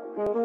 Mm-hmm.